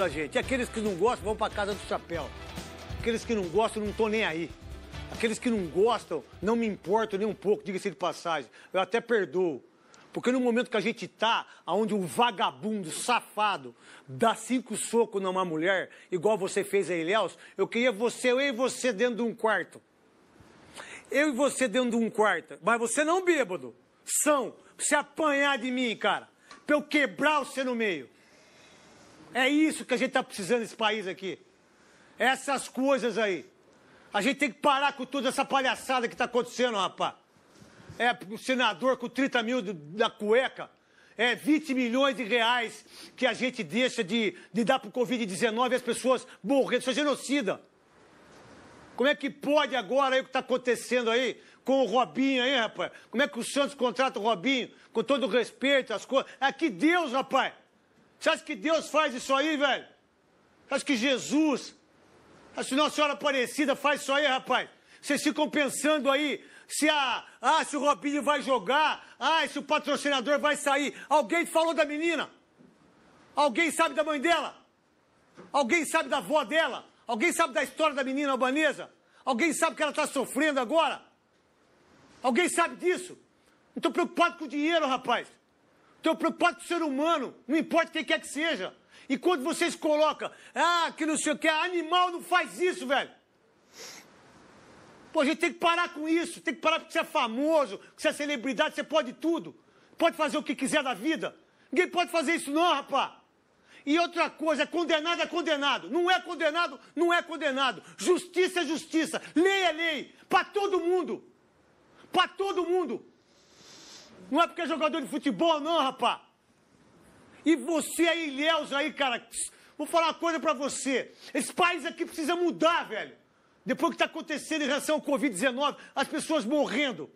da gente. E aqueles que não gostam vão pra casa do chapéu. Aqueles que não gostam não estão nem aí. Aqueles que não gostam não me importam nem um pouco, diga-se de passagem. Eu até perdoo. Porque no momento que a gente tá, onde um vagabundo, safado, dá cinco socos numa mulher, igual você fez aí, Léus, eu queria você, eu e você dentro de um quarto. Eu e você dentro de um quarto. Mas você não bêbado. São. Você apanhar de mim, cara. Pra eu quebrar você no meio. É isso que a gente tá precisando nesse país aqui. Essas coisas aí. A gente tem que parar com toda essa palhaçada que tá acontecendo, rapaz. É o senador com 30 mil da cueca. É 20 milhões de reais que a gente deixa de, de dar pro Covid-19 e as pessoas morrendo. Isso é genocida. Como é que pode agora aí o que está acontecendo aí com o Robinho aí, rapaz? Como é que o Santos contrata o Robinho? Com todo o respeito, as coisas. É que Deus, rapaz. Você acha que Deus faz isso aí, velho? Você acha que Jesus, a Nossa Senhora Aparecida faz isso aí, rapaz? Vocês ficam pensando aí se a, ah, se o Robinho vai jogar, ah, se o patrocinador vai sair. Alguém falou da menina? Alguém sabe da mãe dela? Alguém sabe da avó dela? Alguém sabe da história da menina albanesa? Alguém sabe que ela está sofrendo agora? Alguém sabe disso? Não estou preocupado com o dinheiro, rapaz. Estou preocupado com o ser humano, não importa quem quer que seja. E quando vocês colocam, ah, que não sei o que, animal não faz isso, velho. Pô, a gente tem que parar com isso, tem que parar porque você é famoso, porque você é celebridade, você pode tudo. Pode fazer o que quiser da vida. Ninguém pode fazer isso não, rapaz. E outra coisa, é condenado é condenado. Não é condenado, não é condenado. Justiça é justiça. Lei é lei. Para todo mundo. Para todo mundo. Não é porque é jogador de futebol, não, rapá. E você aí, Ilhéus, aí, cara. Vou falar uma coisa para você. Esse país aqui precisa mudar, velho. Depois que está acontecendo em relação ao Covid-19, as pessoas morrendo.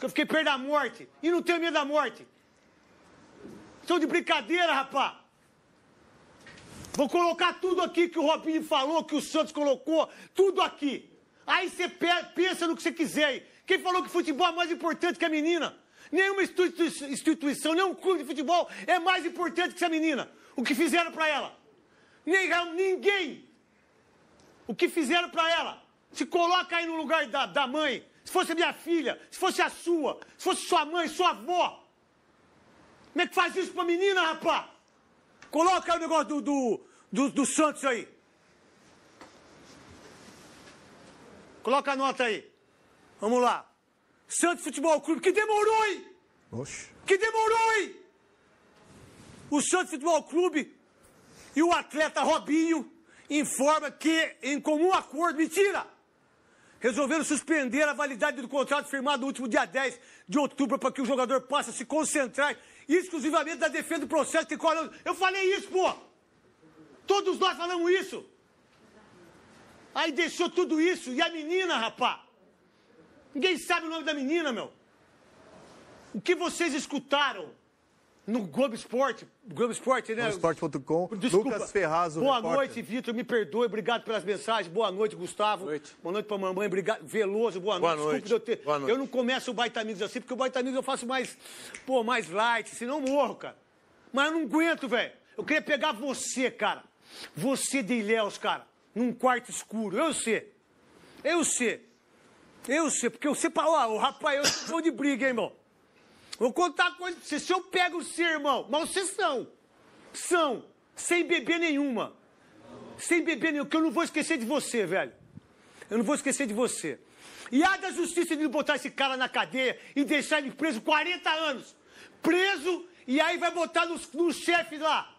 Eu fiquei perto da morte. E não tenho medo da morte. Estão de brincadeira, rapá. Vou colocar tudo aqui que o Robinho falou, que o Santos colocou, tudo aqui. Aí você pensa no que você quiser. Quem falou que futebol é mais importante que a menina? Nenhuma instituição, nenhum clube de futebol é mais importante que essa menina. O que fizeram para ela? Ninguém. O que fizeram para ela? Se coloca aí no lugar da, da mãe. Se fosse minha filha, se fosse a sua, se fosse sua mãe, sua avó. Como é que faz isso pra menina, rapaz? Coloca aí o negócio do, do, do, do Santos aí. Coloca a nota aí. Vamos lá. Santos Futebol Clube, que demorou, hein? Oxe. Que demorou, hein? O Santos Futebol Clube e o atleta Robinho informa que, em comum acordo, mentira, resolveram suspender a validade do contrato firmado no último dia 10 de outubro para que o jogador possa se concentrar exclusivamente na defesa do processo que corre. Eu falei isso, pô! Todos nós falamos isso! Aí deixou tudo isso. E a menina, rapá? Ninguém sabe o nome da menina, meu. O que vocês escutaram no Globo Esporte, Globo Esporte, né? Globoesporte.com, Lucas Ferraz, Boa repórter. noite, Vitor, me perdoe, obrigado pelas mensagens. Boa noite, Gustavo. Boa noite. Boa noite pra mamãe, obrigado. Veloso, boa, boa noite. noite. Eu ter... Boa noite. Eu não começo o Baita Amigos assim, porque o Baita Amigos eu faço mais, pô, mais light, senão eu morro, cara. Mas eu não aguento, velho. Eu queria pegar você, cara. Você de Ilhéus, cara, num quarto escuro. Eu sei. Eu sei. Eu sei, porque eu sei pra lá, o rapaz, eu sou de briga, hein, irmão. Vou contar coisa pra você. Se eu pego você, irmão, mas vocês são. São. Sem beber nenhuma. Sem beber nenhuma, porque eu não vou esquecer de você, velho. Eu não vou esquecer de você. E há da justiça de botar esse cara na cadeia e deixar ele preso 40 anos. Preso e aí vai botar nos, nos chefes lá.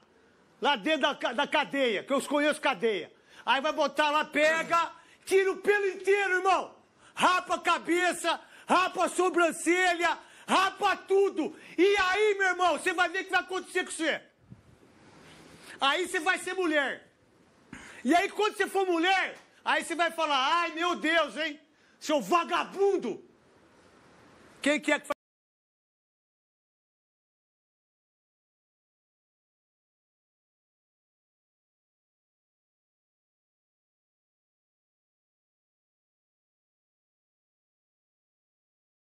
Lá dentro da, da cadeia, que eu os conheço cadeia. Aí vai botar lá, pega, tira o pelo inteiro, irmão. Rapa a cabeça, rapa a sobrancelha, rapa tudo. E aí, meu irmão, você vai ver o que vai acontecer com você. Aí você vai ser mulher. E aí, quando você for mulher, aí você vai falar: ai meu Deus, hein? Seu vagabundo! Quem que é que